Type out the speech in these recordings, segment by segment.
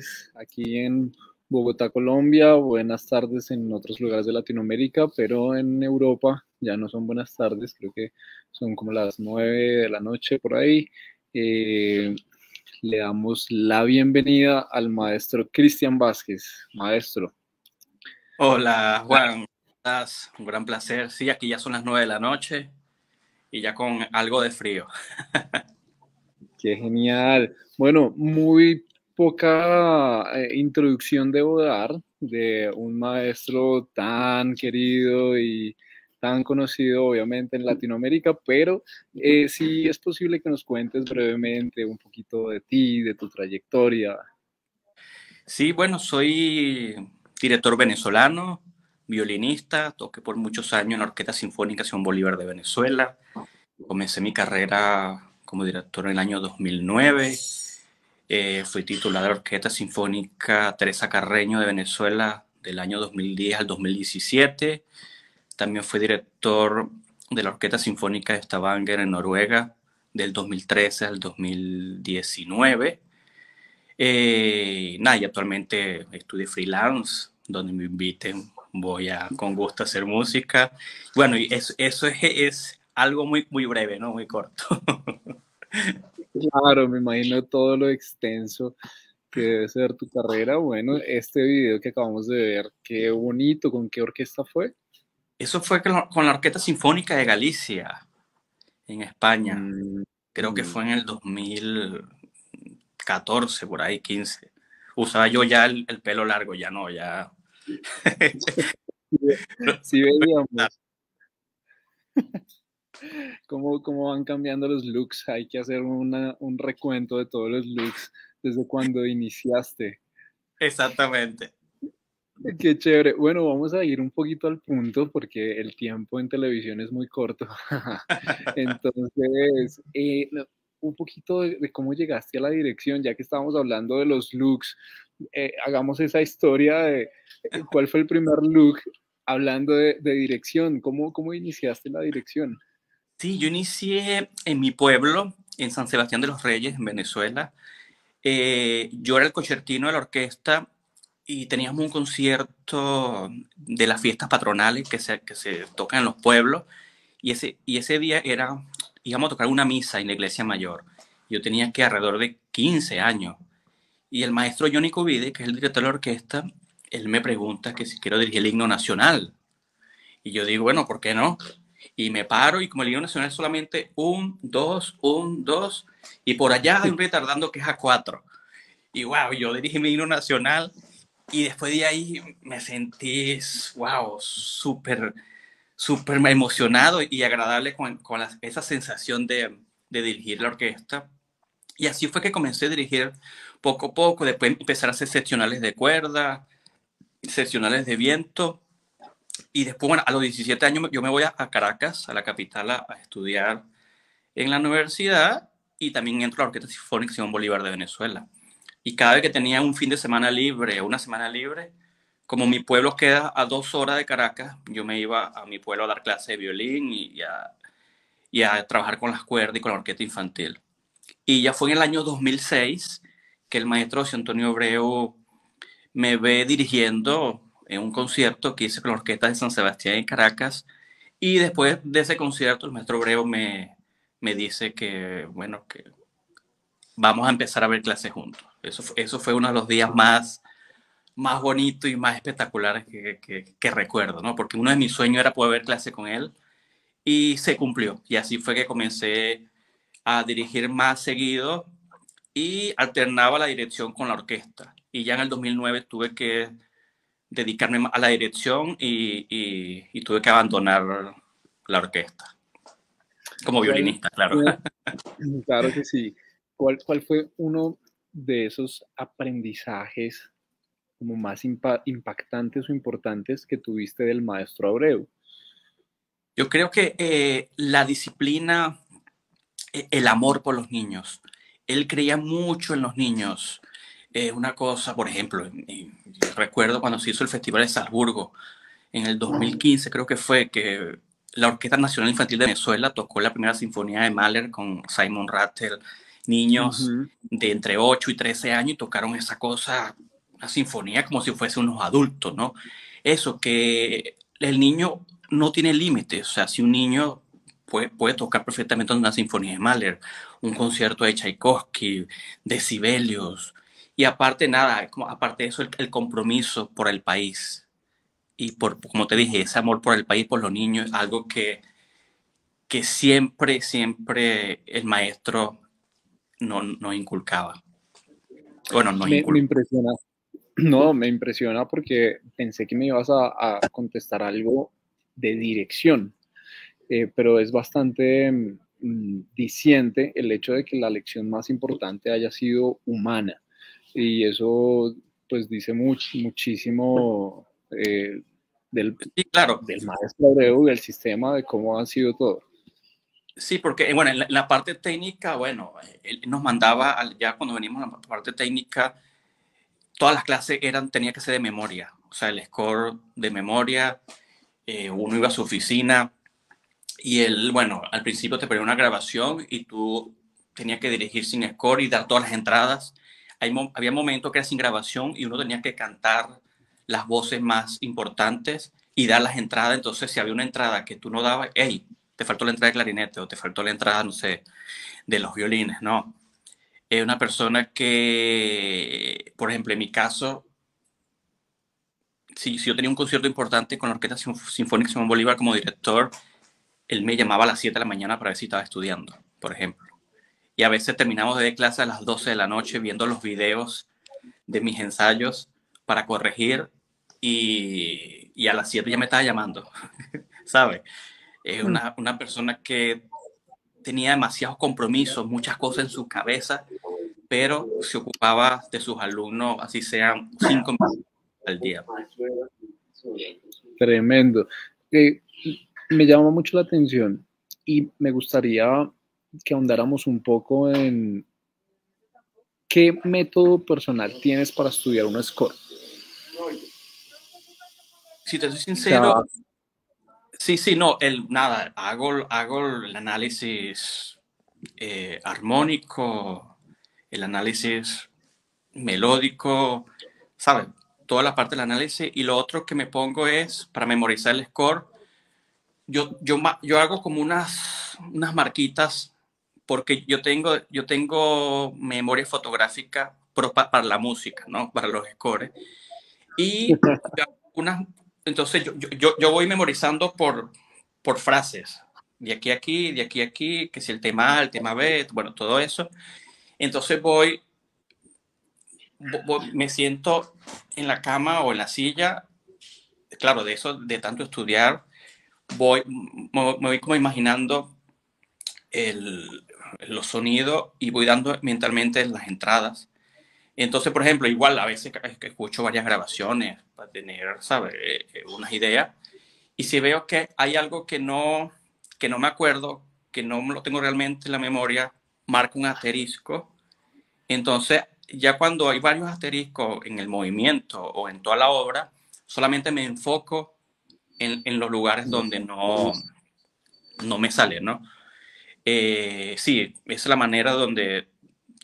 tardes aquí en Bogotá, Colombia, buenas tardes en otros lugares de Latinoamérica, pero en Europa ya no son buenas tardes, creo que son como las nueve de la noche por ahí. Eh, le damos la bienvenida al maestro Cristian Vázquez. Maestro. Hola, Juan. Un gran placer. Sí, aquí ya son las nueve de la noche y ya con algo de frío. Qué genial. Bueno, muy poca eh, introducción debo dar de un maestro tan querido y tan conocido obviamente en Latinoamérica, pero eh, sí es posible que nos cuentes brevemente un poquito de ti, de tu trayectoria. Sí, bueno, soy director venezolano, violinista, toqué por muchos años en la Orquesta Sinfónica Simón Bolívar de Venezuela. Comencé mi carrera como director en el año 2009. Eh, fui titular de la Orquesta Sinfónica Teresa Carreño de Venezuela del año 2010 al 2017. También fui director de la Orquesta Sinfónica de Stavanger en Noruega del 2013 al 2019. Eh, nada, y actualmente estudio freelance, donde me inviten, voy a con gusto a hacer música. Bueno, y eso, eso es, es algo muy, muy breve, ¿no? Muy corto. Claro, me imagino todo lo extenso que debe ser tu carrera. Bueno, este video que acabamos de ver, qué bonito, ¿con qué orquesta fue? Eso fue con la Orquesta Sinfónica de Galicia, en España. Mm, Creo que fue en el 2014, por ahí, 15. Usaba yo ya el, el pelo largo, ya no, ya. sí, veíamos. ¿Cómo, ¿Cómo, van cambiando los looks? Hay que hacer una, un recuento de todos los looks desde cuando iniciaste. Exactamente. Qué chévere. Bueno, vamos a ir un poquito al punto porque el tiempo en televisión es muy corto. Entonces, eh, un poquito de, cómo llegaste a la dirección, ya que estábamos hablando de los looks. Eh, hagamos esa historia de eh, cuál fue el primer look hablando de, de dirección. ¿Cómo, ¿Cómo iniciaste la dirección? Sí, yo inicié en mi pueblo, en San Sebastián de los Reyes, en Venezuela. Eh, yo era el concertino de la orquesta y teníamos un concierto de las fiestas patronales que se, que se tocan en los pueblos. Y ese, y ese día era, íbamos a tocar una misa en la iglesia mayor. Yo tenía que alrededor de 15 años. Y el maestro Johnny Covide, que es el director de la orquesta, él me pregunta que si quiero dirigir el himno nacional. Y yo digo, bueno, ¿por qué no? Y me paro y como el himno nacional solamente un, dos, un, dos, y por allá hay un retardando que es a cuatro. Y wow, yo dirigí mi himno nacional y después de ahí me sentí, wow, súper, súper emocionado y agradable con, con esa sensación de, de dirigir la orquesta. Y así fue que comencé a dirigir poco a poco, después empezar a hacer seccionales de cuerda, seccionales de viento, y después, bueno, a los 17 años yo me voy a, Caracas, a la capital, a, estudiar en la universidad y también entro a la Orquesta Sinfónica Simón Bolívar de Venezuela. Y cada vez que tenía un fin de semana libre, una semana libre, como mi pueblo queda a dos horas de Caracas, yo me iba a mi pueblo a dar clases de violín y, a, y a trabajar con las cuerdas y con la orquesta infantil. Y ya fue en el año 2006 que el maestro José Antonio Obreu me ve dirigiendo en un concierto que hice con la Orquesta de San Sebastián en Caracas. Y después de ese concierto, el maestro Obreo me, me dice que, bueno, que vamos a empezar a ver clases juntos. Eso, eso fue uno de los días más, más bonitos y más espectaculares que, que, recuerdo, ¿no? Porque uno de mis sueños era poder ver clase con él y se cumplió. Y así fue que comencé a dirigir más seguido y alternaba la dirección con la orquesta. Y ya en el 2009 tuve que dedicarme a la dirección y, y, tuve que abandonar la orquesta. Como violinista, claro. Claro que sí. ¿Cuál, ¿Cuál fue uno de esos aprendizajes como más impactantes o importantes que tuviste del maestro Abreu? Yo creo que eh, la disciplina, e, el amor por los niños. Él creía mucho en los niños. Eh, una cosa, por ejemplo, recuerdo cuando se hizo el Festival de Salzburgo, en el 2015 creo que fue que la Orquesta Nacional Infantil de Venezuela tocó la primera sinfonía de Mahler con Simon Rattle, niños de entre 8 y 13 años y tocaron esa cosa una sinfonía como si fuese unos adultos, ¿no? Eso, que el niño no tiene límites, o sea, si un niño puede, puede tocar perfectamente una sinfonía de Mahler, un concierto de Tchaikovsky, de Sibelius, y aparte nada, aparte de eso, el, compromiso por el país, y por, como te dije, ese amor por el país, por los niños, algo que, que siempre, siempre el maestro no, no inculcaba. Bueno, no me, me impresiona, no, me impresiona porque pensé que me ibas a, contestar algo de dirección, eh, pero es bastante mm, diciente el hecho de que la lección más importante haya sido humana. Y eso pues dice muchísimo eh, del, claro. del maestro Abreu, del sistema, de cómo ha sido todo. Sí, porque bueno, en la, parte técnica, bueno, él nos mandaba, ya cuando venimos a la parte técnica, todas las clases eran, tenía que ser de memoria, o sea, el score de memoria, eh, uno iba a su oficina y él, bueno, al principio te ponía una grabación y tú tenías que dirigir sin score y dar todas las entradas. Hay, había momentos que era sin grabación y uno tenía que cantar las voces más importantes y dar las entradas. Entonces, si había una entrada que tú no dabas, hey, te faltó la entrada de clarinete o te faltó la entrada, no sé, de los violines, ¿no? es una persona que, por ejemplo, en mi caso, si, yo tenía un concierto importante con la Orquesta Sinfónica Simón Bolívar como director, él me llamaba a las 7 de la mañana para ver si estaba estudiando, por ejemplo. Y a veces terminamos de clase a las 12 de la noche viendo los videos de mis ensayos para corregir y, y a las 7 ya me estaba llamando, ¿sabes? Es mm. una, una persona que tenía demasiados compromisos, muchas cosas en su cabeza, pero se ocupaba de sus alumnos, así sean cinco minutos al día. Tremendo. Eh, me llama mucho la atención y me gustaría que ahondáramos un poco en qué método personal tienes para estudiar un score. Si te soy sincero, Sí, sí, no, el, nada, hago, hago el análisis eh, armónico, el análisis melódico, ¿sabes? Toda la parte del análisis y lo otro que me pongo es para memorizar el score. Yo, yo, yo hago como unas, unas marquitas porque yo tengo, yo tengo memoria fotográfica para la música, ¿no? Para los scores. Y unas, entonces yo, yo, yo, voy memorizando por, por frases, de aquí a aquí, de aquí a aquí, que si el tema A, el tema B, bueno, todo eso. Entonces voy, me siento en la cama o en la silla, claro, de eso, de tanto estudiar, voy, me, voy como imaginando el, los sonidos y voy dando mentalmente las entradas. Entonces, por ejemplo, igual a veces escucho varias grabaciones para tener, ¿sabes?, eh, eh, unas ideas. Y si veo que hay algo que no, que no me acuerdo, que no lo tengo realmente en la memoria, marco un asterisco. Entonces, ya cuando hay varios asteriscos en el movimiento o en toda la obra, solamente me enfoco en, en los lugares donde no, no me sale, ¿no? Eh, sí, es la manera donde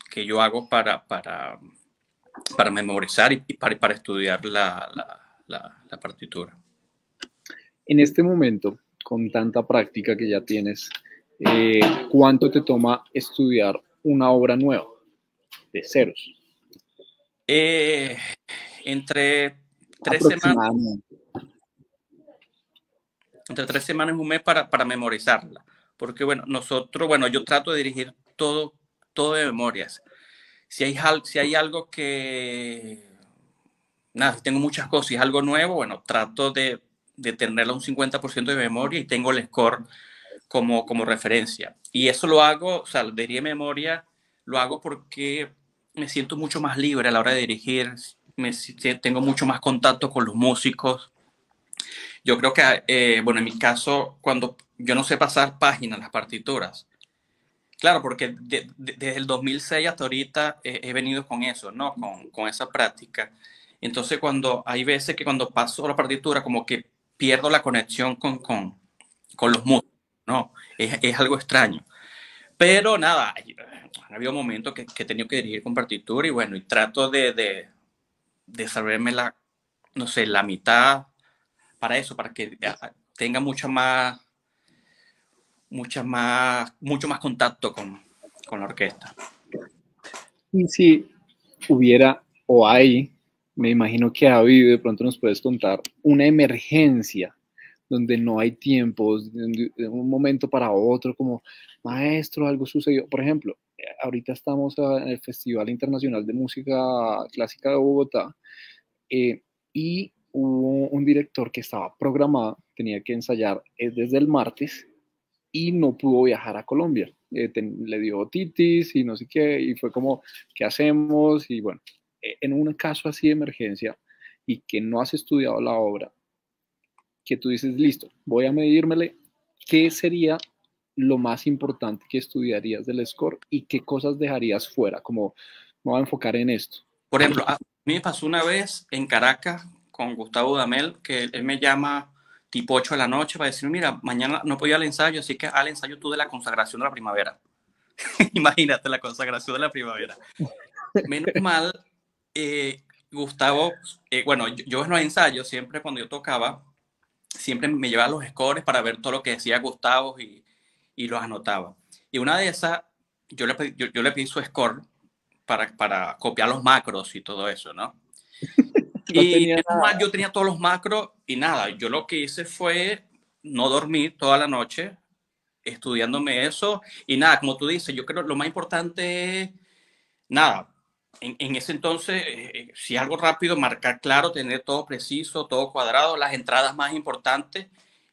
que yo hago para, para, para memorizar y para, para estudiar la, la, la, partitura. En este momento, con tanta práctica que ya tienes, eh, ¿cuánto te toma estudiar una obra nueva, de ceros? Eh, entre tres semanas. Entre tres semanas y un mes para, para memorizarla. Porque, bueno, nosotros, bueno, yo trato de dirigir todo, todo de memorias. Si hay, si hay algo que, nada, si tengo muchas cosas y es algo nuevo, bueno, trato de, de tenerla un 50% de memoria y tengo el score como, como referencia. Y eso lo hago, o sea, diría memoria, lo hago porque me siento mucho más libre a la hora de dirigir, me, tengo mucho más contacto con los músicos. Yo creo que, eh, bueno, en mi caso, cuando yo no sé pasar páginas, las partituras, claro, porque desde el 2006 hasta ahorita he venido con eso, ¿no? Con, con, esa práctica. Entonces, cuando hay veces que cuando paso la partitura, como que pierdo la conexión con, con, con los músicos, ¿no? Es, es algo extraño. Pero nada, ha habido momentos que, que, he tenido que dirigir con partitura y bueno, y trato de, de, de saberme la, no sé, la mitad para eso, para que tenga mucha más, mucha más, mucho más contacto con, con la orquesta. Y si hubiera o hay, me imagino que ha habido, de pronto nos puedes contar, una emergencia donde no hay tiempos, de un momento para otro, como maestro, algo sucedió. Por ejemplo, ahorita estamos en el Festival Internacional de Música Clásica de Bogotá eh, y hubo un director que estaba programado, tenía que ensayar eh, desde el martes y no pudo viajar a Colombia. Eh, le dio titis y no sé qué, y fue como, ¿qué hacemos? Y bueno, en un caso así de emergencia y que no has estudiado la obra, que tú dices, listo, voy a medírmele, ¿qué sería lo más importante que estudiarías del score y qué cosas dejarías fuera? Como me voy a enfocar en esto. Por ejemplo, a mí me pasó una vez en Caracas con Gustavo Damel, que él me llama tipo 8 de la noche para decir, mira, mañana no puedo ir al ensayo, así que al ensayo tú de la consagración de la primavera. Imagínate la consagración de la primavera. Menos mal, eh, Gustavo, eh, bueno, yo, yo en los ensayos, siempre cuando yo tocaba, siempre me llevaba los scores para ver todo lo que decía Gustavo y, y los anotaba. Y una de esas, yo le, pedí, yo, le pedí su score para, para copiar los macros y todo eso, ¿no? Y yo tenía todos los macros y nada, yo lo que hice fue no dormir toda la noche estudiándome eso. Y nada, como tú dices, yo creo lo más importante es, nada, en, en ese entonces, eh, eh, si algo rápido, marcar claro, tener todo preciso, todo cuadrado, las entradas más importantes.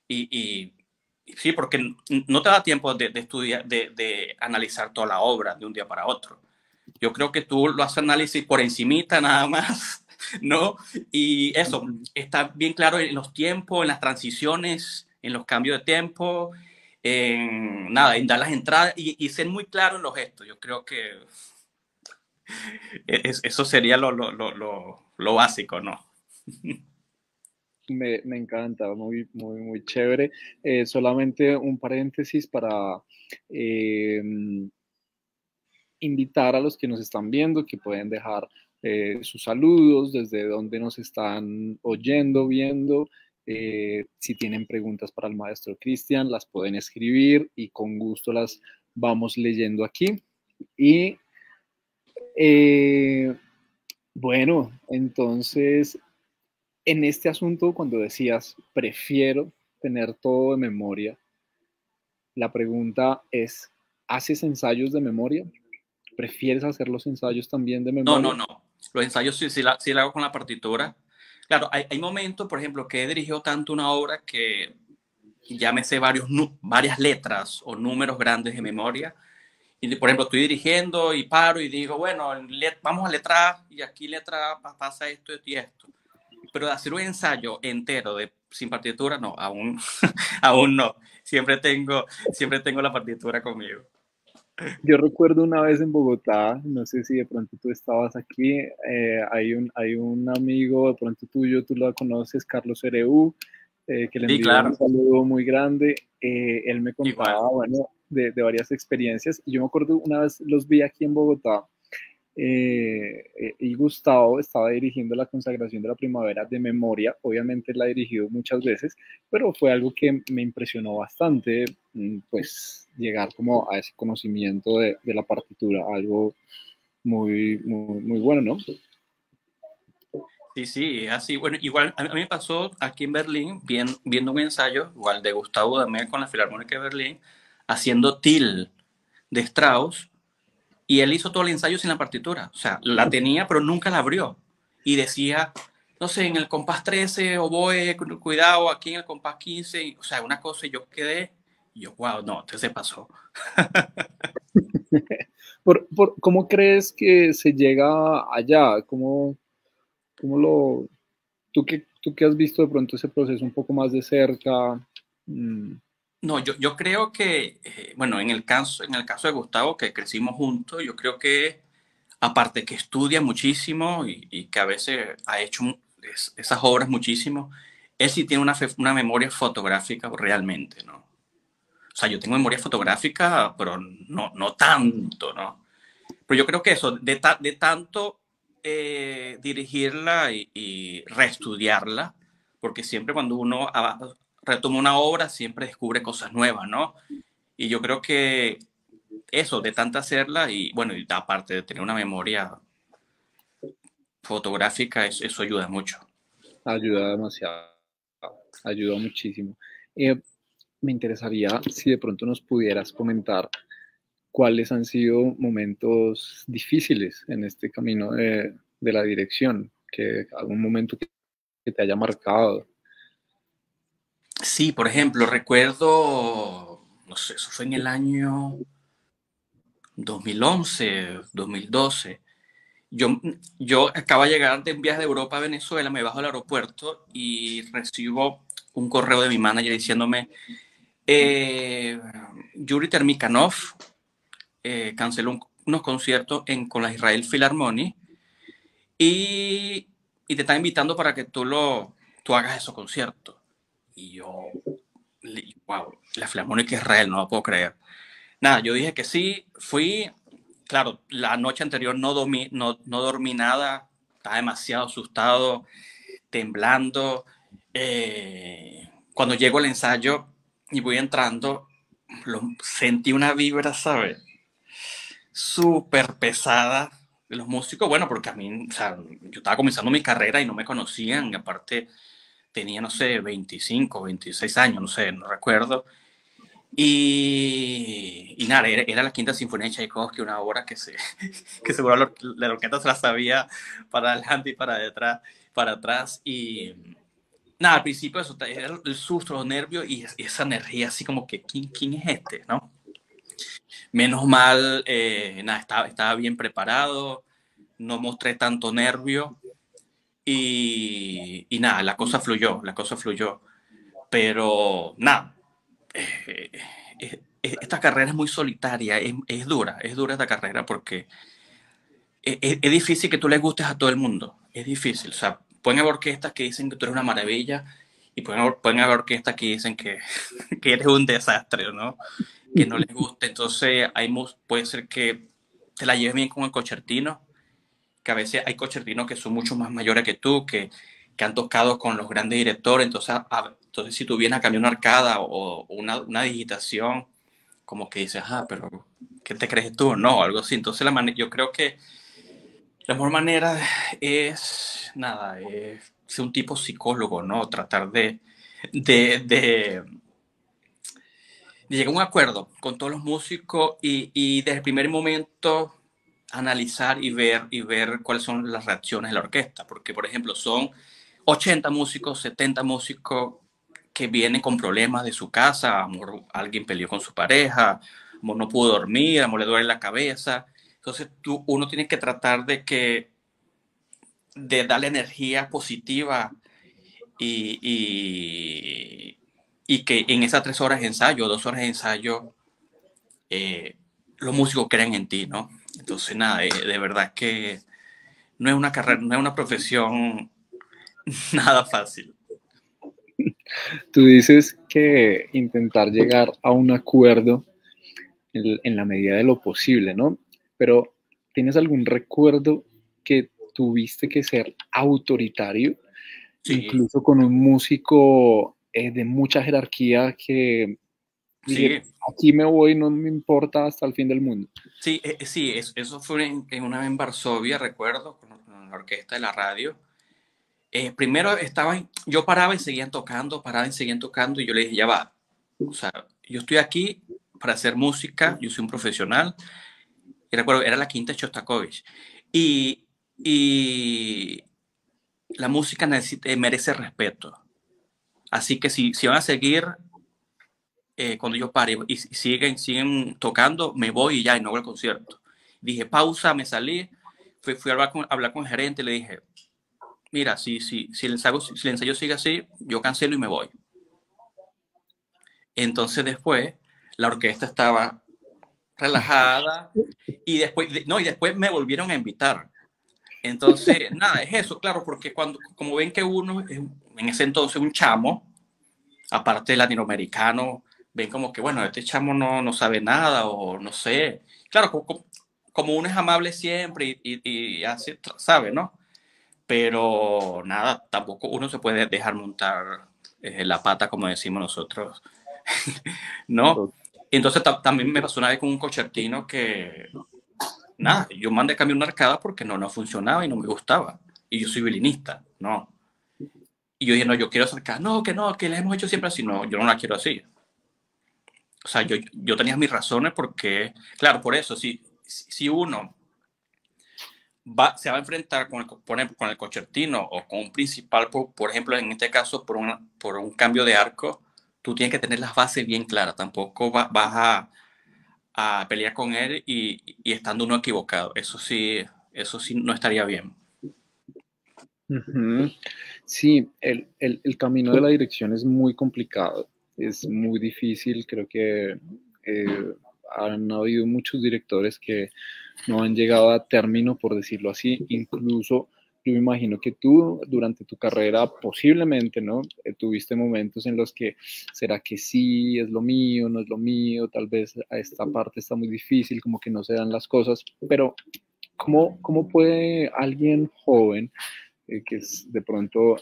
Y, y Sí, porque no te da tiempo de, estudiar, de, analizar toda la obra de un día para otro. Yo creo que tú lo haces análisis por encimita nada más, ¿no? Y eso, está bien claro en los tiempos, en las transiciones, en los cambios de tiempo, en nada, en dar las entradas y, ser muy claro en los gestos. Yo creo que eso sería lo, lo, lo, lo básico, ¿no? Me, me, encanta, muy, muy, muy chévere. Eh, solamente un paréntesis para eh, invitar a los que nos están viendo que pueden dejar eh, sus saludos desde donde nos están oyendo, viendo. Eh, si tienen preguntas para el maestro Cristian, las pueden escribir y con gusto las vamos leyendo aquí. Y eh, bueno, entonces en este asunto, cuando decías, prefiero tener todo de memoria, la pregunta es, ¿haces ensayos de memoria? ¿Prefieres hacer los ensayos también de memoria? No, no, no. Los ensayos sí, sí, la, sí hago con la partitura. Claro, hay, momentos, por ejemplo, que he dirigido tanto una obra que ya me sé varios, varias letras o números grandes de memoria. Y, por ejemplo, estoy dirigiendo y paro y digo, bueno, vamos a letra A y aquí letra A pasa esto, esto y esto pero hacer un ensayo entero de sin partitura, no, aún, aún no. Siempre tengo, siempre tengo la partitura conmigo. Yo recuerdo una vez en Bogotá, no sé si de pronto tú estabas aquí, eh, hay, un, hay un amigo de pronto tuyo, tú lo conoces, Carlos Ereu, eh, que le envió un saludo muy grande. Eh, él me contaba, bueno, de, de, varias experiencias. Y yo me acuerdo una vez los vi aquí en Bogotá eh, eh, y Gustavo estaba dirigiendo la consagración de la primavera de memoria, obviamente la ha dirigido muchas veces, pero fue algo que me impresionó bastante, mm, pues llegar como a ese conocimiento de, de la partitura, algo muy, muy, muy bueno, ¿no? Sí, sí, así. Bueno, igual a mí me pasó aquí en Berlín, viendo un ensayo, igual de Gustavo Damé con la Filarmónica de Berlín, haciendo Till de Strauss, y él hizo todo el ensayo sin la partitura. O sea, la tenía, pero nunca la abrió. Y decía, no sé, en el compás 13, oboe, cuidado, aquí en el compás 15, o sea, una cosa, y yo quedé, y yo, wow, no, entonces se pasó. por, por, ¿Cómo crees que se llega allá? ¿Cómo, cómo lo, tú que, tú que has visto de pronto ese proceso un poco más de cerca? Mm. No, yo, yo creo que, eh, bueno, en el, caso, en el caso de Gustavo, que crecimos juntos, yo creo que, aparte que estudia muchísimo y, que a veces ha hecho esas obras muchísimo, él sí tiene una, una memoria fotográfica realmente, ¿no? O sea, yo tengo memoria fotográfica, pero no, no tanto, ¿no? Pero yo creo que eso, de, tanto eh, dirigirla y, y, reestudiarla, porque siempre cuando uno retoma una obra siempre descubre cosas nuevas, ¿no? Y yo creo que eso, de tanta hacerla y bueno, y aparte de tener una memoria fotográfica, eso, ayuda mucho. Ayuda demasiado, ayuda muchísimo. Eh, me interesaría si de pronto nos pudieras comentar cuáles han sido momentos difíciles en este camino de, de la dirección, que algún momento que te haya marcado. Sí, por ejemplo, recuerdo, no sé, eso fue en el año 2011, 2012. Yo, yo acabo de llegar de un viaje de Europa a Venezuela, me bajo al aeropuerto y recibo un correo de mi manager diciéndome, eh, Yuri Termikanov eh, canceló unos conciertos en, con la Israel Philharmonic y, y, te está invitando para que tú, lo, tú hagas esos conciertos. Y yo, wow, la Filarmónica Israel, no lo puedo creer. Nada, yo dije que sí, fui, claro, la noche anterior no dormí, no, no dormí nada, estaba demasiado asustado, temblando. Eh, cuando llego al ensayo y voy entrando, lo, sentí una vibra, ¿sabes? Súper pesada de los músicos. Bueno, porque a mí, o sea, yo estaba comenzando mi carrera y no me conocían, y aparte tenía, no sé, 25, 26 años, no sé, no recuerdo. Y, y nada, era, la quinta sinfonía de Tchaikovsky, una obra que, se, que seguro la, la orquesta se la sabía para adelante y para detrás, para atrás. Y nada, al principio eso, era el susto, los nervios y, esa energía así como que, ¿quién, quién es este? ¿no? Menos mal, eh, nada, estaba, estaba bien preparado, no mostré tanto nervio y, y, nada, la cosa fluyó, la cosa fluyó. Pero nada, eh, eh, eh, esta carrera es muy solitaria, es, es, dura, es dura esta carrera porque es, es, difícil que tú le gustes a todo el mundo, es difícil. O sea, pueden haber orquestas que dicen que tú eres una maravilla y pueden haber, pueden haber orquestas que dicen que, que eres un desastre, ¿no? Que no les guste. Entonces, hay, puede ser que te la lleves bien con el concertino que a veces hay concertinos que son mucho más mayores que tú, que, que han tocado con los grandes directores, entonces, entonces si tú vienes a cambiar una arcada o una, una, digitación, como que dices, ah, pero ¿qué te crees tú? No, algo así. Entonces la yo creo que la mejor manera es, nada, es ser un tipo psicólogo, ¿no? Tratar de, de, de, de llegar a un acuerdo con todos los músicos y, y desde el primer momento analizar y ver, y ver cuáles son las reacciones de la orquesta, porque por ejemplo son 80 músicos, 70 músicos que vienen con problemas de su casa, amor, alguien peleó con su pareja, amor, no pudo dormir, amor, le duele la cabeza. Entonces tú, uno tiene que tratar de que, de darle energía positiva y, y, y que en esas tres horas de ensayo, dos horas de ensayo, eh, los músicos crean en ti, ¿no? Entonces, nada, eh, de verdad que no es una carrera, no es una profesión nada fácil. Tú dices que intentar llegar a un acuerdo en, la medida de lo posible, ¿no? Pero, ¿tienes algún recuerdo que tuviste que ser autoritario, incluso con un músico eh, de mucha jerarquía que Sí. aquí me voy, no me importa hasta el fin del mundo. Sí, eh, sí, eso fue en, una vez en Varsovia, recuerdo, con la orquesta de la radio. eh, primero estaban, yo paraba y seguían tocando, paraba y seguían tocando, y yo le dije, ya va, o sea, yo estoy aquí para hacer música, yo soy un profesional, y recuerdo, era la quinta Shostakovich, y, y la música necesita, merece respeto. Así que si, si van a seguir eh, cuando yo pare y, siguen, siguen tocando, me voy y ya, y no voy al concierto. Dije, pausa, me salí, fui, fui a hablar con, hablar con el gerente y le dije, mira, si, si, si, el ensayo, si el ensayo sigue así, yo cancelo y me voy. Entonces después, la orquesta estaba relajada y después, no, y después me volvieron a invitar. Entonces, nada, es eso, claro, porque cuando, como ven que uno, en ese entonces un chamo, aparte latinoamericano, ven como que, bueno, este chamo no, no sabe nada o no sé. Claro, como, como uno es amable siempre y, y, así, sabe, ¿no? Pero nada, tampoco uno se puede dejar montar eh, la pata, como decimos nosotros, ¿no? entonces también me pasó una vez con un cochertino que, nada, yo mandé cambiar una arcada porque no, no funcionaba y no me gustaba. Y yo soy violinista, ¿no? Y yo dije, no, yo quiero acercar, no, que no, que la hemos hecho siempre así, no, yo no la quiero así. O sea, yo, yo tenía mis razones porque, claro, por eso, si, si uno va, se va a enfrentar con el, por ejemplo, con el concertino o con un principal, por, por ejemplo, en este caso, por, una, por un cambio de arco, tú tienes que tener las bases bien claras. Tampoco vas a, a, pelear con él y, y, estando uno equivocado. Eso sí, eso sí no estaría bien. Sí, el, el, el camino de la dirección es muy complicado es muy difícil. Creo que eh, han habido muchos directores que no han llegado a término, por decirlo así. Incluso yo me imagino que tú durante tu carrera posiblemente, ¿no? Eh, tuviste momentos en los que, ¿será que sí, es lo mío, no es lo mío? Tal vez a esta parte está muy difícil, como que no se dan las cosas, pero ¿cómo, cómo puede alguien joven eh, que de pronto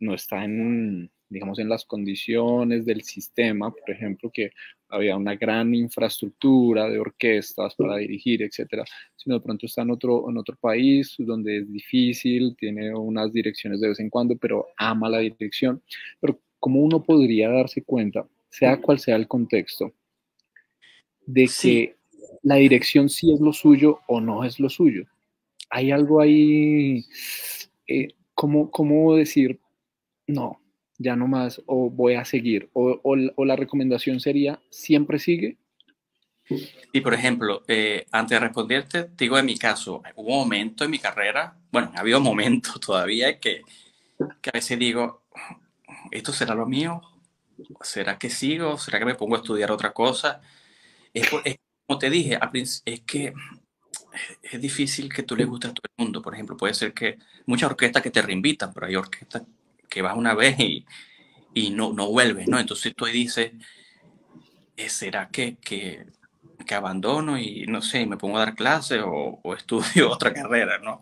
no está en, digamos, en las condiciones del sistema, por ejemplo, que había una gran infraestructura de orquestas para dirigir, etcétera, sino de pronto está en otro, en otro país donde es difícil, tiene unas direcciones de vez en cuando, pero ama la dirección. Pero ¿cómo uno podría darse cuenta, sea cual sea el contexto, de que la dirección sí es lo suyo o no es lo suyo? Hay algo ahí, eh, ¿cómo, ¿cómo decir, no, ya no más, o voy a seguir, o, o, la recomendación sería, siempre sigue. Y por ejemplo, eh, antes de responderte, digo en mi caso, hubo un momento en mi carrera, bueno, ha habido momentos todavía que, que a veces digo, ¿esto será lo mío? ¿Será que sigo? ¿Será que me pongo a estudiar otra cosa? Es, como te dije, es que es difícil que tú le gustes a todo el mundo. Por ejemplo, puede ser que muchas orquestas que te reinvitan, pero hay orquestas que vas una vez y, y no, no vuelves, ¿no? Entonces tú dices, eh, ¿será que, que, que, abandono y no sé, me pongo a dar clases o, o, estudio otra carrera, ¿no?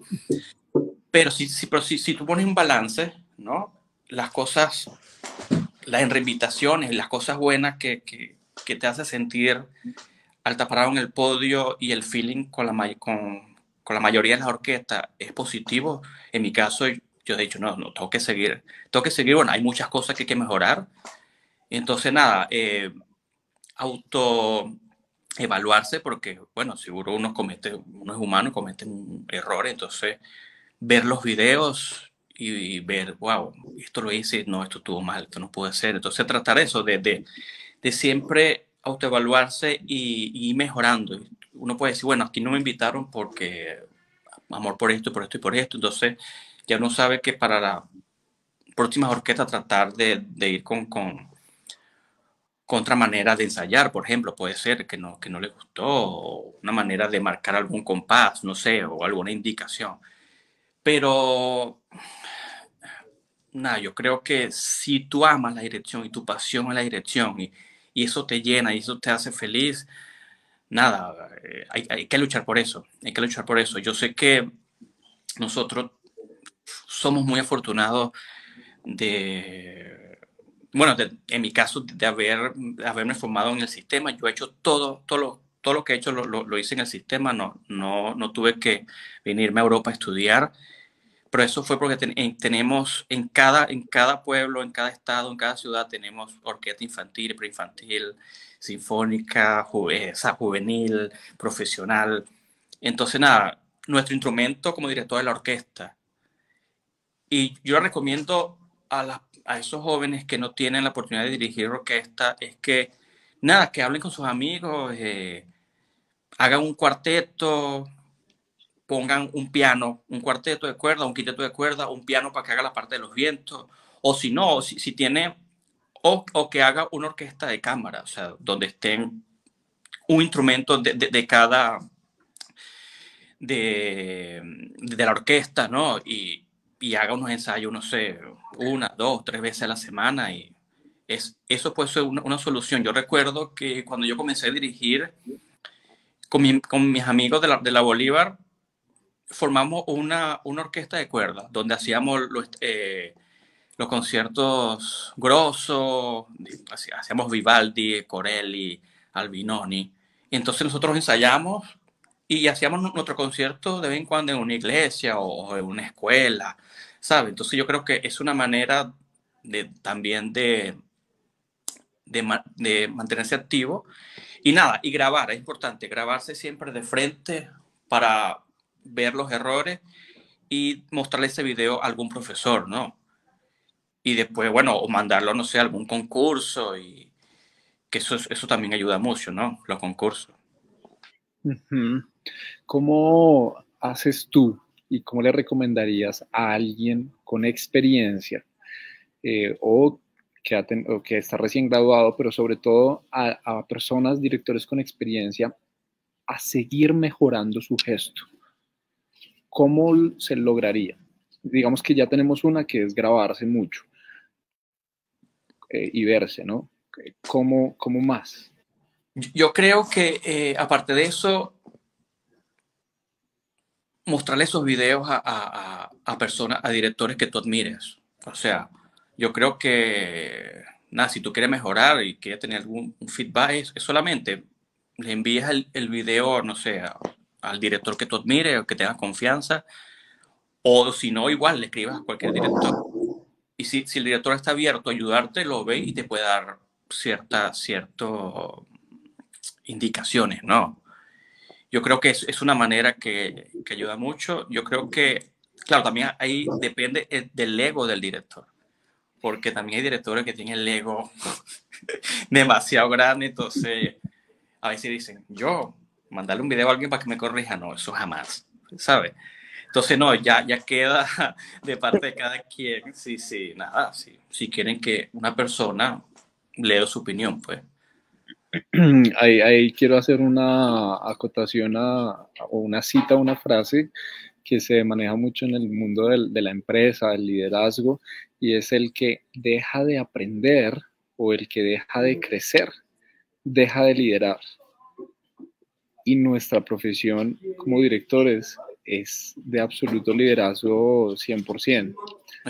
Pero si, si, pero si, si tú pones un balance, ¿no? Las cosas, las reinvitaciones, las cosas buenas que, que, que te hace sentir al parado en el podio y el feeling con la, con, con la mayoría de las orquestas es positivo. En mi caso, yo he dicho, no, no, tengo que seguir, tengo que seguir, bueno, hay muchas cosas que hay que mejorar. Entonces, nada, eh, auto evaluarse porque, bueno, seguro uno comete, uno es humano, comete un error, entonces ver los videos y, ver, wow, esto lo hice, no, esto estuvo mal, esto no puede ser. Entonces tratar eso de, de, de siempre autoevaluarse y, y mejorando. Uno puede decir, bueno, aquí no me invitaron porque amor por esto, por esto y por esto, entonces ya uno sabe que para la próxima orquesta tratar de, ir con, con, otra manera de ensayar, por ejemplo, puede ser que no, que no le gustó, o una manera de marcar algún compás, no sé, o alguna indicación. Pero, nada, yo creo que si tú amas la dirección y tu pasión es la dirección y, eso te llena y eso te hace feliz, nada, eh, hay, que luchar por eso, hay que luchar por eso. Yo sé que nosotros somos muy afortunados de, bueno, en mi caso, de haber, haberme formado en el sistema. Yo he hecho todo, todo lo, todo lo que he hecho lo, lo, hice en el sistema, no, no, no tuve que venirme a Europa a estudiar, pero eso fue porque tenemos en cada, en cada pueblo, en cada estado, en cada ciudad, tenemos orquesta infantil, preinfantil, sinfónica, juvenil, profesional. Entonces, nada, nuestro instrumento como director de la orquesta. Y yo recomiendo a, a esos jóvenes que no tienen la oportunidad de dirigir orquesta, es que, nada, que hablen con sus amigos, eh, hagan un cuarteto, pongan un piano, un cuarteto de cuerda, un quinteto de cuerda, un piano para que haga la parte de los vientos, o si no, si, tiene, o, que haga una orquesta de cámara, o sea, donde estén un instrumento de, cada, de, de, la orquesta, ¿no? Y, y, haga unos ensayos, no sé, una, dos, tres veces a la semana y es, eso puede ser una, solución. Yo recuerdo que cuando yo comencé a dirigir con, con mis amigos de la, de la Bolívar, formamos una, una orquesta de cuerdas donde hacíamos los, eh, los conciertos grosos, hacíamos Vivaldi, Corelli, Albinoni. Y entonces nosotros ensayamos y hacíamos nuestro concierto de vez en cuando en una iglesia o, en una escuela, ¿sabes? Entonces yo creo que es una manera de, también de, de, mantenerse activo. Y nada, y grabar, es importante, grabarse siempre de frente para ver los errores y mostrarle ese video a algún profesor, ¿no? Y después, bueno, o mandarlo, no sé, a algún concurso y que eso, eso también ayuda mucho, ¿no? Los concursos. ¿Cómo haces tú y cómo le recomendarías a alguien con experiencia eh, o, que está recién graduado, pero sobre todo a, a personas, directores con experiencia, a seguir mejorando su gesto? ¿cómo se lograría? Digamos que ya tenemos una que es grabarse mucho eh, y verse, ¿no? ¿Cómo, cómo más? Yo creo que eh, aparte de eso, mostrarle esos videos a, a, personas, a directores que tú admires. O sea, yo creo que, nada, si tú quieres mejorar y quieres tener algún feedback, es, solamente le envías el, el, video, no sé, al director que tú admires o que tengas confianza, o si no, igual le escribas a cualquier director. Y si, si el director está abierto a ayudarte, lo ve y te puede dar ciertas cierto indicaciones, ¿no? Yo creo que es, es una manera que, que, ayuda mucho. Yo creo que, claro, también ahí depende del ego del director, porque también hay directores que tienen el ego demasiado grande, entonces a veces dicen, yo mandarle un video a alguien para que me corrija, no, eso jamás, ¿sabes? Entonces, no, ya, ya queda de parte de cada quien, sí, sí, nada, sí. si quieren que una persona lea su opinión, pues. Ahí, ahí quiero hacer una acotación a, o una cita, una frase que se maneja mucho en el mundo del, de la empresa, del liderazgo, y es el que deja de aprender o el que deja de crecer, deja de liderar y nuestra profesión como directores es de absoluto liderazgo 100%.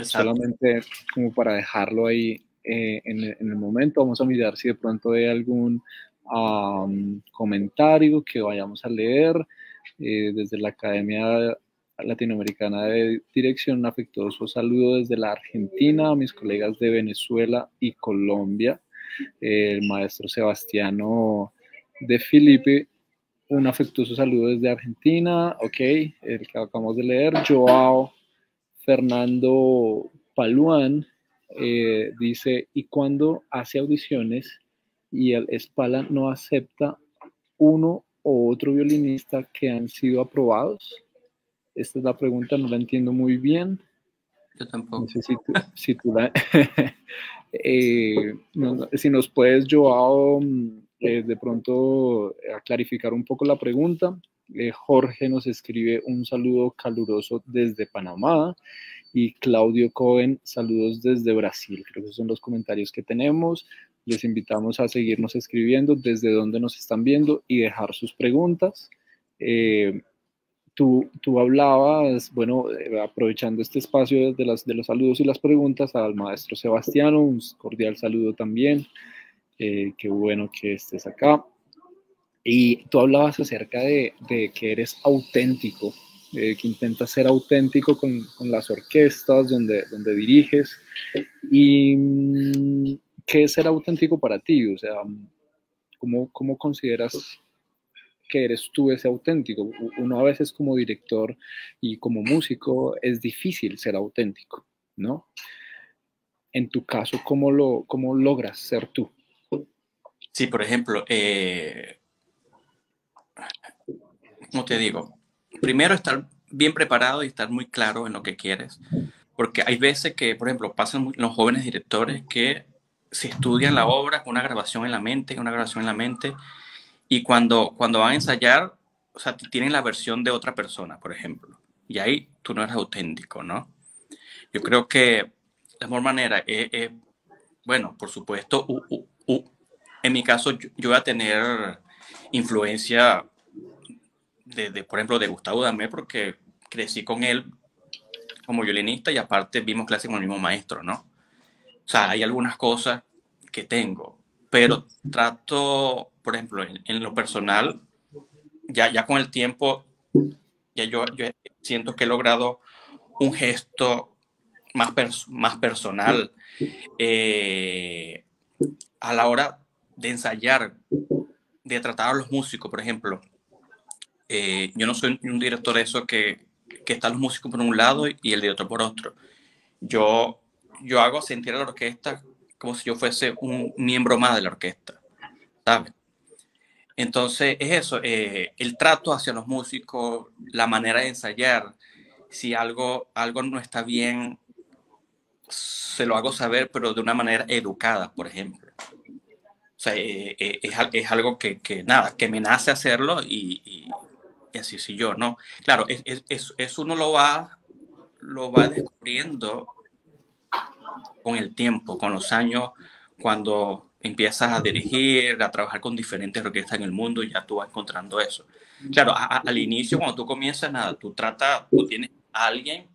Solamente como para dejarlo ahí eh, en, el momento, vamos a mirar si de pronto hay algún comentario que vayamos a leer eh, desde la Academia Latinoamericana de Dirección. Un afectuoso saludo desde la Argentina a mis colegas de Venezuela y Colombia. el maestro Sebastiano de Felipe un afectuoso saludo desde Argentina, ok, el que acabamos de leer, Joao Fernando Paluán eh, dice, ¿y cuando hace audiciones y el Espala no acepta uno o otro violinista que han sido aprobados? Esta es la pregunta, no la entiendo muy bien. Yo tampoco. si, eh, si nos puedes, Joao, eh, de pronto a clarificar un poco la pregunta. Eh, Jorge nos escribe un saludo caluroso desde Panamá y Claudio Cohen, saludos desde Brasil. Creo que esos son los comentarios que tenemos. Les invitamos a seguirnos escribiendo desde donde nos están viendo y dejar sus preguntas. Eh, tú, tú, hablabas, bueno, aprovechando este espacio de, las, de los saludos y las preguntas al maestro Sebastiano, un cordial saludo también. Eh, qué bueno que estés acá. Y tú hablabas acerca de, que eres auténtico eh, que intentas ser auténtico con, las orquestas donde, donde diriges. ¿Y mm, qué es ser auténtico para ti? O sea, ¿cómo, cómo consideras que eres tú ese auténtico? Uno a veces como director y como músico es difícil ser auténtico, ¿no? En tu caso, ¿cómo, lo, cómo logras ser tú? Sí, por ejemplo, eh, ¿cómo te digo? Primero estar bien preparado y estar muy claro en lo que quieres. Porque hay veces que, por ejemplo, pasan los jóvenes directores que se estudian la obra con una grabación en la mente, una grabación en la mente, y cuando, cuando van a ensayar, o sea, tienen la versión de otra persona, por ejemplo. Y ahí tú no eres auténtico, ¿no? Yo creo que la mejor manera es, bueno, por supuesto, en mi caso yo, voy a tener influencia de, por ejemplo, de Gustavo Damé, porque crecí con él como violinista y aparte vimos clases con el mismo maestro, ¿no? O sea, hay algunas cosas que tengo, pero trato, por ejemplo, en, lo personal, ya, ya con el tiempo, ya yo, yo siento que he logrado un gesto más, más personal eh, a la hora de ensayar, de tratar a los músicos, por ejemplo. Eh, yo no soy un director de que, que están los músicos por un lado y el director por otro. Yo, yo hago sentir a la orquesta como si yo fuese un miembro más de la orquesta, ¿sabes? Entonces es eso, eh, el trato hacia los músicos, la manera de ensayar, si algo, algo no está bien, se lo hago saber, pero de una manera educada, por ejemplo. O sea, eh, eh, es, es, algo que, que, nada, que me nace hacerlo y, y así sí yo, ¿no? Claro, es, es, es, uno lo va, lo va descubriendo con el tiempo, con los años, cuando empiezas a dirigir, a trabajar con diferentes orquestas en el mundo, ya tú vas encontrando eso. Claro, al inicio, cuando tú comienzas, nada, tú tratas, tú tienes a alguien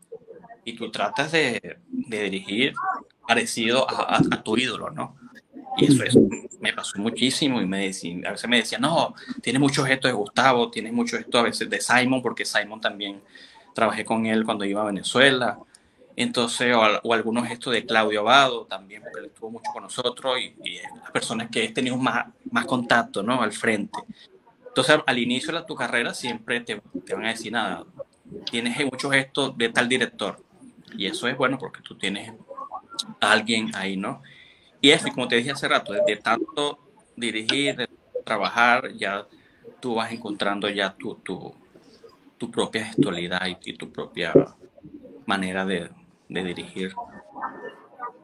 y tú tratas de, de dirigir parecido a, tu ídolo, ¿no? Y eso, me pasó muchísimo y me decía, a veces me decía, no, tiene muchos gestos de Gustavo, tiene muchos gestos a veces de Simon, porque Simon también trabajé con él cuando iba a Venezuela. Entonces, o, algunos gestos de Claudio Abado también, porque él estuvo mucho con nosotros y, y las personas que he tenido más, más contacto, ¿no? Al frente. Entonces, al inicio de tu carrera siempre te, te van a decir, nada, tienes muchos gestos de tal director. Y eso es bueno porque tú tienes a alguien ahí, ¿no? Y eso, como te dije hace rato, de tanto dirigir, de trabajar, ya tú vas encontrando ya tu, tu, tu propia gestualidad y, tu propia manera de, de, dirigir.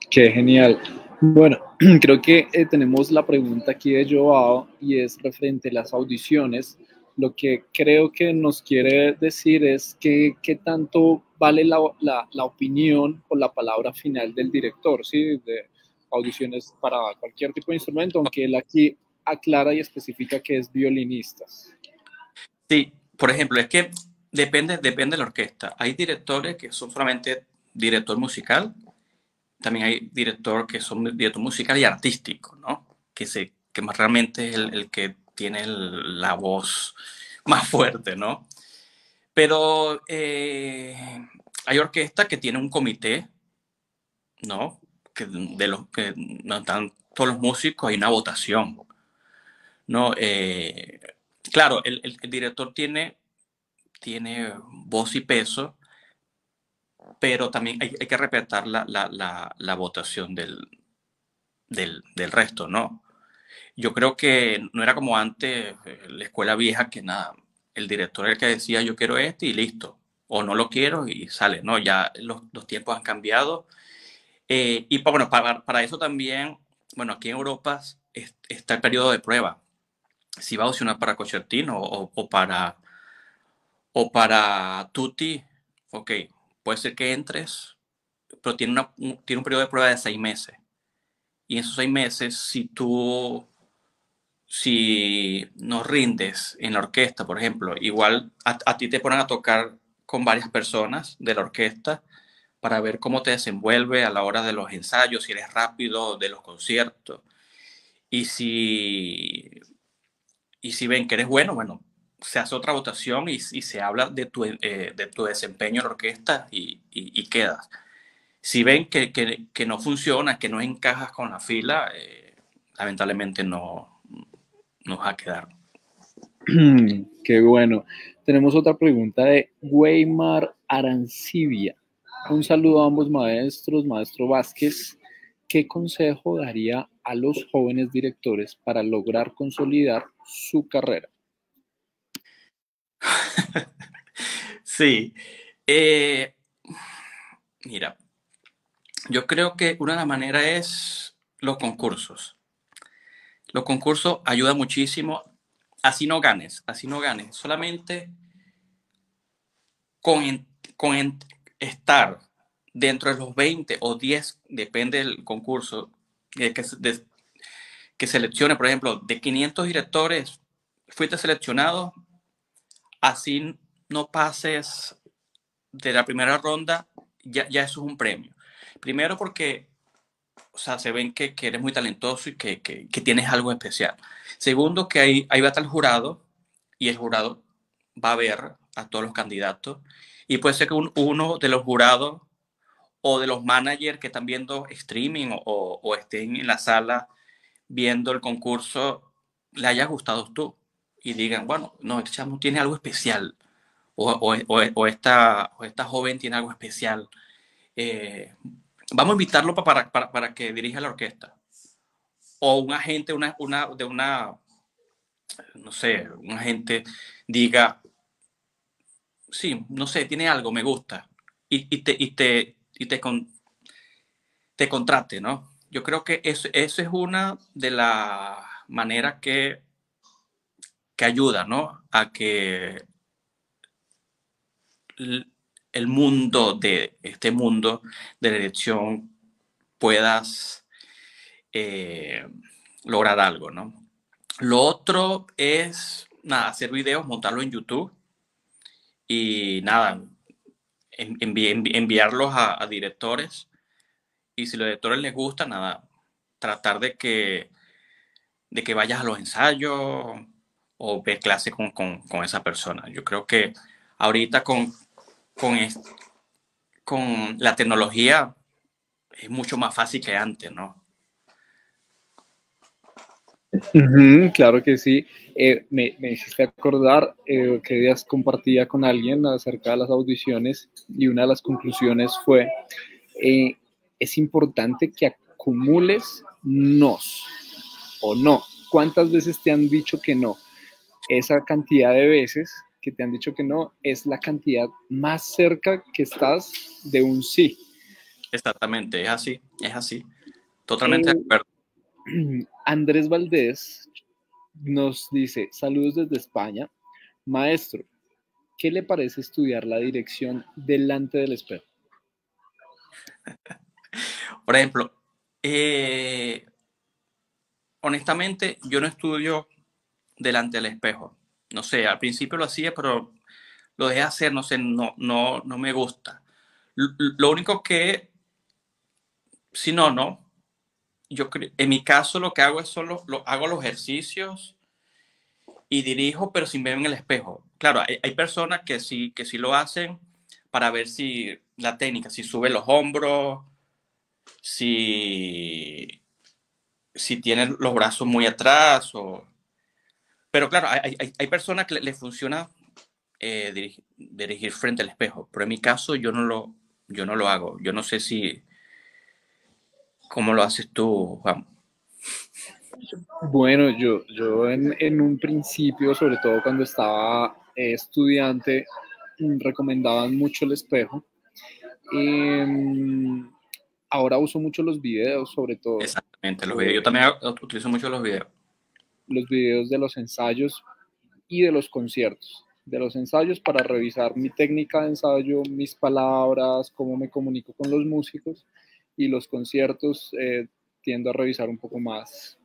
Qué genial. Bueno, creo que eh, tenemos la pregunta aquí de Joao y es referente a las audiciones. Lo que creo que nos quiere decir es que qué tanto vale la, la, la, opinión o la palabra final del director, ¿sí? De, audiciones para cualquier tipo de instrumento, aunque él aquí aclara y especifica que es violinista. Sí, por ejemplo, es que depende, depende de la orquesta. Hay directores que son solamente director musical, también hay director que son director musical y artístico, ¿no? Que, se, que más realmente es el, que tiene la voz más fuerte, ¿no? Pero eh, hay orquestas que tienen un comité, ¿no? De los que no están todos los músicos hay una votación. ¿no? Eh, claro, el, el, director tiene, tiene voz y peso, pero también hay, hay que respetar la, la, la, la votación del, del, del, resto, ¿no? Yo creo que no era como antes, eh, la escuela vieja, que nada, el director era el que decía yo quiero este y listo, o no lo quiero y sale, ¿no? Ya los, los tiempos han cambiado eh, y bueno, para, para, eso también, bueno, aquí en Europa está el periodo de prueba. Si va a opcionar para Cochertino o, o, para, o para Tutti, ok, puede ser que entres, pero tiene, una, un, tiene un periodo de prueba de seis meses. Y en esos seis meses, si tú, si no rindes en la orquesta, por ejemplo, igual a, a ti te ponen a tocar con varias personas de la orquesta para ver cómo te desenvuelve a la hora de los ensayos, si eres rápido, de los conciertos. Y si, y si ven que eres bueno, bueno, se hace otra votación y, se habla de tu, eh, de tu, desempeño en la orquesta y, y, quedas. Si ven que, que, no funciona, que no encajas con la fila, eh, lamentablemente no, no va a quedar. Qué bueno. Tenemos otra pregunta de Weimar Arancibia. Un saludo a ambos maestros, maestro Vázquez. ¿Qué consejo daría a los jóvenes directores para lograr consolidar su carrera? sí. Eh, mira, yo creo que una de las maneras es los concursos. Los concursos ayudan muchísimo. Así no ganes, así no ganes. Solamente con, con estar dentro de los 20 o 10, depende del concurso, que, seleccione, por ejemplo, de 500 directores, fuiste seleccionado, así no pases de la primera ronda, ya, ya eso es un premio. Primero porque, o sea, se ven que, eres muy talentoso y que, que, que, tienes algo especial. Segundo, que ahí, ahí va a estar el jurado y el jurado va a ver a todos los candidatos y puede ser que uno de los jurados o de los managers que están viendo streaming o, o, estén en la sala viendo el concurso, le haya gustado tú y digan, bueno, no, este chamo tiene algo especial o, o esta, esta, joven tiene algo especial. Eh, vamos a invitarlo para, para, para, que dirija la orquesta. O un agente una, una, de una, no sé, un agente diga, sí, no sé, tiene algo, me gusta, y, te, y te, y te, te contrate, ¿no? Yo creo que eso, eso es una de las maneras que, que ayuda, ¿no? A que el mundo de este mundo de la elección puedas eh, lograr algo, ¿no? Lo otro es, nada, hacer videos, montarlo en YouTube y nada, enviarlos a, directores y si los directores les gusta, nada, tratar de que, de que vayas a los ensayos o ver clases con, con, esa persona. Yo creo que ahorita con, con, con la tecnología es mucho más fácil que antes, ¿no? Claro que sí. Eh, me, me, hiciste acordar eh, que días compartía con alguien acerca de las audiciones y una de las conclusiones fue, eh, es importante que acumules nos o no. ¿Cuántas veces te han dicho que no? Esa cantidad de veces que te han dicho que no es la cantidad más cerca que estás de un sí. Exactamente, es así, es así. Totalmente de acuerdo. Andrés Valdés nos dice, saludos desde España. Maestro, ¿qué le parece estudiar la dirección delante del espejo? Por ejemplo, eh, honestamente, yo no estudio delante del espejo. No sé, al principio lo hacía, pero lo dejé hacer, no sé, no, no, no me gusta. Lo único que, si no, no, yo en mi caso lo que hago es solo, lo, hago los ejercicios y dirijo, pero sin ver en el espejo. Claro, hay, hay, personas que sí, que sí lo hacen para ver si la técnica, si sube los hombros, si, si tiene los brazos muy atrás. O... Pero claro, hay, hay, hay personas que le, funciona eh, dirigir, dirigir, frente al espejo, pero en mi caso yo no lo, yo no lo hago. Yo no sé si ¿Cómo lo haces tú, Juan? Bueno, yo, yo en, un principio, sobre todo cuando estaba eh, estudiante, recomendaban mucho el espejo. Em, ahora uso mucho los videos, sobre todo. Exactamente, los videos. Yo también utilizo mucho los videos. Los videos de los ensayos y de los conciertos. De los ensayos para revisar mi técnica de ensayo, mis palabras, cómo me comunico con los músicos y los conciertos eh, tiendo a revisar un poco más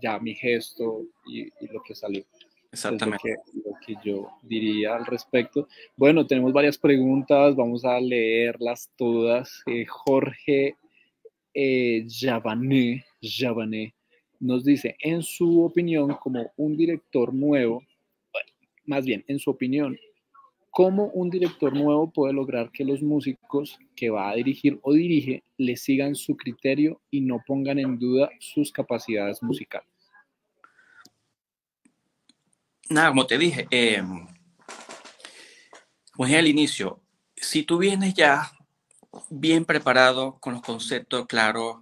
ya mi gesto y, lo que salió. Exactamente. Lo que, yo diría al respecto. Bueno, tenemos varias preguntas, vamos a leerlas todas. Eh, Jorge eh, Javané, nos dice, en su opinión, como un director nuevo, más bien, en su opinión, ¿cómo un director nuevo puede lograr que los músicos que va a dirigir o dirige le sigan su criterio y no pongan en duda sus capacidades musicales? Nada, como te dije, eh, como dije al inicio, si tú vienes ya bien preparado con los conceptos claros,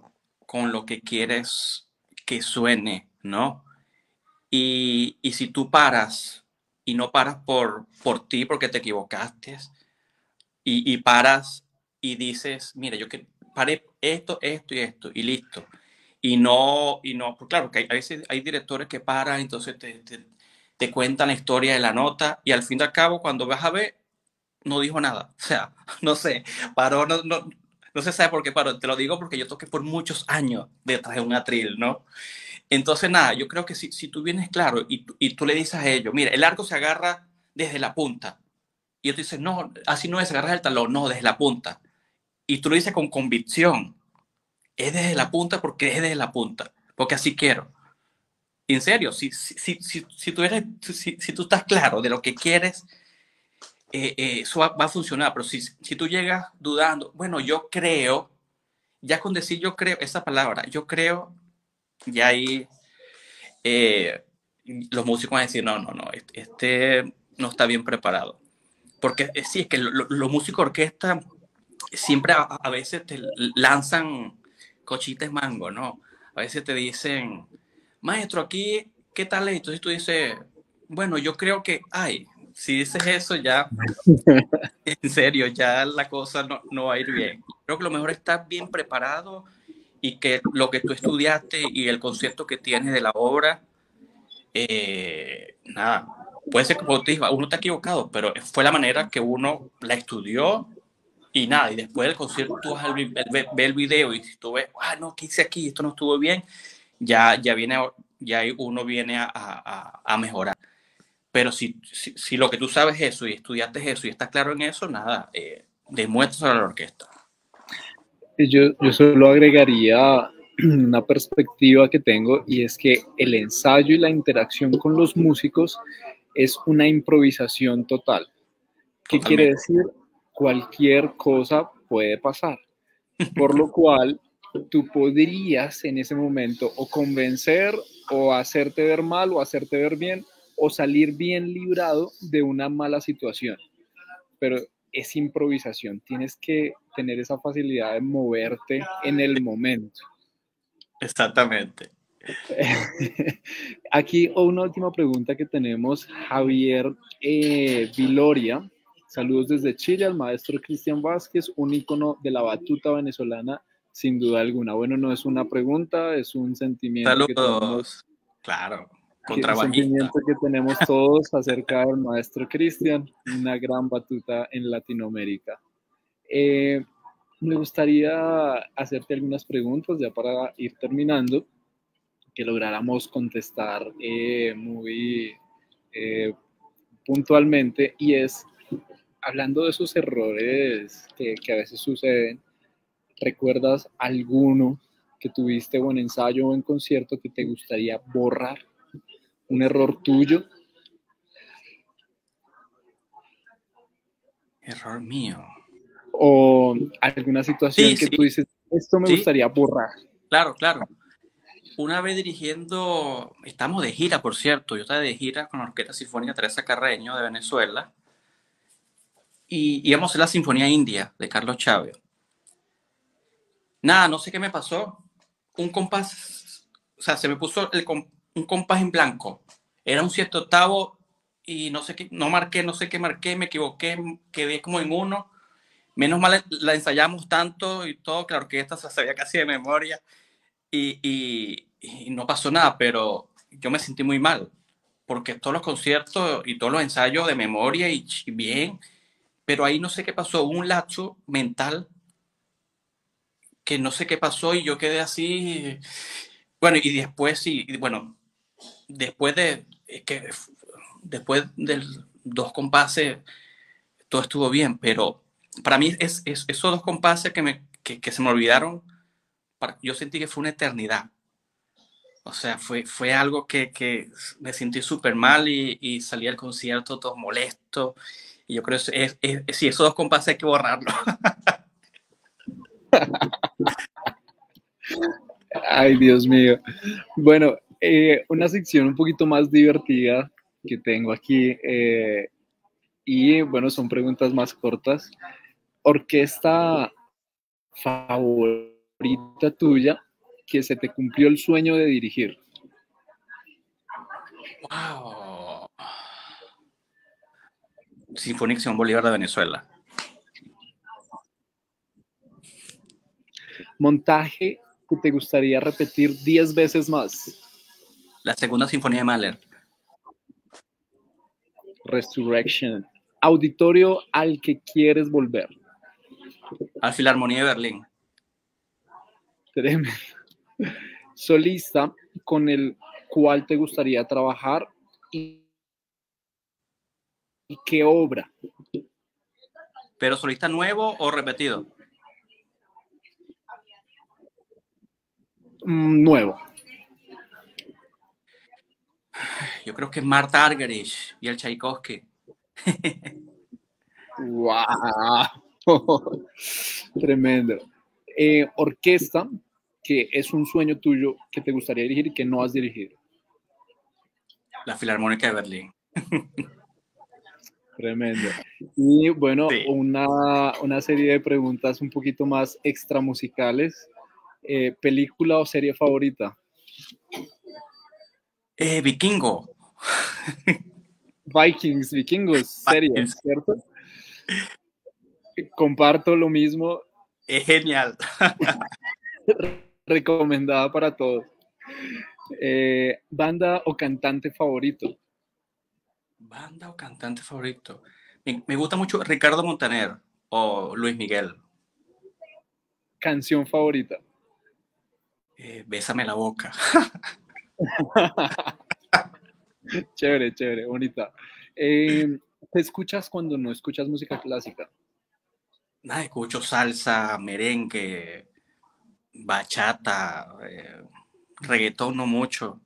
con lo que quieres que suene, ¿no? Y, y si tú paras y no paras por, por ti porque te equivocaste y, y paras y dices, mira, yo que paré esto, esto y esto y listo. Y no, y no, pues claro, que hay, a veces hay directores que paran, entonces te, te, te cuentan la historia de la nota y al fin y al cabo cuando vas a ver, no dijo nada. O sea, no sé, paró, no, no, no se sabe por qué paró. Te lo digo porque yo toqué por muchos años detrás de un atril, ¿no? Entonces, nada, yo creo que si, si tú vienes claro y, y tú le dices a ellos, mira, el arco se agarra desde la punta. Y ellos te dicen, no, así no es, agarras el talón, no, desde la punta. Y tú lo dices con convicción, es desde la punta porque es desde la punta, porque así quiero. En serio, si, si, si, si, tú eres, si, si tú estás claro de lo que quieres, eh, eh, eso va, a funcionar. Pero si, si tú llegas dudando, bueno, yo creo, ya con decir yo creo, esa palabra, yo creo, ya ahí eh, los músicos van a decir, no, no, no, este no está bien preparado. Porque eh, sí, es que los lo músicos orquesta siempre a, veces te lanzan cochites mango, ¿no? A veces te dicen, maestro, aquí, ¿qué tal es? Entonces tú dices, bueno, yo creo que, ay, si dices eso ya, en serio, ya la cosa no, no va a ir bien. Creo que lo mejor es estar bien preparado y que lo que tú estudiaste y el concepto que tienes de la obra, eh, nada, puede ser que uno está equivocado, pero fue la manera que uno la estudió y nada, y después del concierto tú vas a ver el video y si tú ves, ah, no, ¿qué hice aquí? Esto no estuvo bien, ya, ya viene, ya uno viene a, a, a mejorar. Pero si, si, si, lo que tú sabes es eso y estudiaste eso y estás claro en eso, nada, eh, demuestras a la orquesta. Yo, yo solo agregaría una perspectiva que tengo y es que el ensayo y la interacción con los músicos es una improvisación total. ¿Qué Totalmente. quiere decir? Cualquier cosa puede pasar. Por lo cual, tú podrías en ese momento o convencer o hacerte ver mal o hacerte ver bien o salir bien librado de una mala situación. Pero es improvisación, tienes que tener esa facilidad de moverte en el momento. Exactamente. Aquí una última pregunta que tenemos, Javier eh, Viloria. Saludos desde Chile al maestro Cristian Vázquez, un ícono de la batuta venezolana, sin duda alguna. Bueno, no es una pregunta, es un sentimiento. Saludos. Que tenemos, claro. Un sentimiento que tenemos todos acerca del maestro Cristian, una gran batuta en Latinoamérica. Eh, me gustaría hacerte algunas preguntas ya para ir terminando, que lográramos contestar eh, muy eh, puntualmente, y es, hablando de esos errores que, que, a veces suceden, ¿recuerdas alguno que tuviste o en ensayo o en concierto que te gustaría borrar? ¿Un error tuyo? Error mío o alguna situación sí, que sí. tú dices, esto me sí. gustaría borrar. Claro, claro. Una vez dirigiendo, estamos de gira, por cierto, yo estaba de gira con la Orquesta Sinfónica Teresa Carreño de Venezuela y íbamos a la Sinfonía India de Carlos Chávez. Nada, no sé qué me pasó. Un compás, o sea, se me puso el, un compás en blanco. Era un cierto octavo y no sé qué, no marqué, no sé qué marqué, me equivoqué, quedé como en uno Menos mal la ensayamos tanto y todo, claro que esta se sabía casi de memoria y, y, no pasó nada, pero yo me sentí muy mal, porque todos los conciertos y todos los ensayos de memoria y, bien, pero ahí no sé qué pasó, un lazo mental que no sé qué pasó y yo quedé así, bueno, y después sí, bueno, después de que después de dos compases todo estuvo bien, pero para mí es, es, esos dos compases que, me, que, se me olvidaron, para, yo sentí que fue una eternidad. O sea, fue, fue algo que, que me sentí súper mal y, y, salí al concierto todo molesto. Y yo creo que es, esos dos compases hay que borrarlo. Ay, Dios mío. Bueno, eh, una sección un poquito más divertida que tengo aquí. Eh, y bueno, son preguntas más cortas. Orquesta favorita tuya que se te cumplió el sueño de dirigir? Wow. Sinfónica Bolívar de Venezuela. Montaje que te gustaría repetir 10 veces más. La segunda sinfonía de Mahler. Resurrection. Auditorio al que quieres volver. Al Filarmonía de Berlín. Tremendo solista con el cual te gustaría trabajar y, qué obra. ¿Pero solista nuevo o repetido? Mm, nuevo. Yo creo que es Marta Argerich y el Tchaikovsky. ¡Wow! Tremendo. Eh, orquesta que es un sueño tuyo que te gustaría dirigir y que no has dirigido? La Filarmónica de Berlín. Tremendo. Y bueno, una, una, serie de preguntas un poquito más extramusicales. Eh, ¿Película o serie favorita? Eh, Vikingo. Vikings, Vikingos, serie, ¿cierto? Comparto lo mismo. Es genial. recomendada para todos. Eh, ¿Banda o cantante favorito? Banda o cantante favorito. Me, gusta mucho Ricardo Montaner o Luis Miguel. ¿Canción favorita? Eh, Bésame la boca. chévere, chévere, bonita. Eh, ¿Te escuchas cuando no escuchas música clásica? Nada, escucho salsa, merengue, bachata, eh, reggaetón no mucho.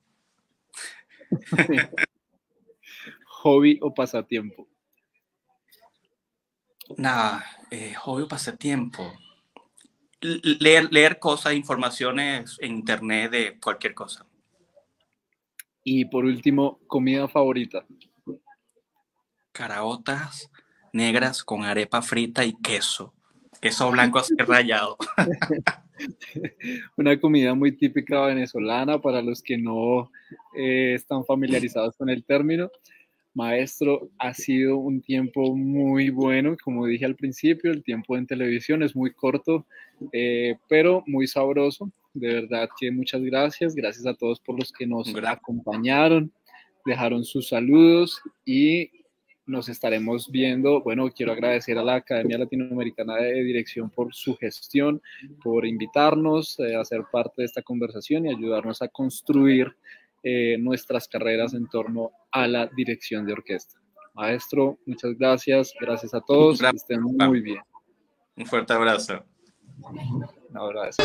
¿Hobby o pasatiempo? Nada, eh, hobby o pasatiempo. Leer, leer cosas, informaciones en internet de cualquier cosa. Y por último, comida favorita. Caraotas negras con arepa frita y queso. Queso blanco así rayado. una comida muy típica venezolana para los que no eh, están familiarizados con el término. Maestro, ha sido un tiempo muy bueno, como dije al principio, el tiempo en televisión es muy corto, eh, pero muy sabroso. De verdad que muchas gracias, gracias a todos por los que nos acompañaron, dejaron sus saludos y nos estaremos viendo. Bueno, quiero agradecer a la Academia Latinoamericana de Dirección por su gestión, por invitarnos eh, a ser parte de esta conversación y ayudarnos a construir eh, nuestras carreras en torno a la dirección de orquesta. Maestro, muchas gracias. Gracias a todos. Que estén muy bien. Un fuerte abrazo. Un abrazo.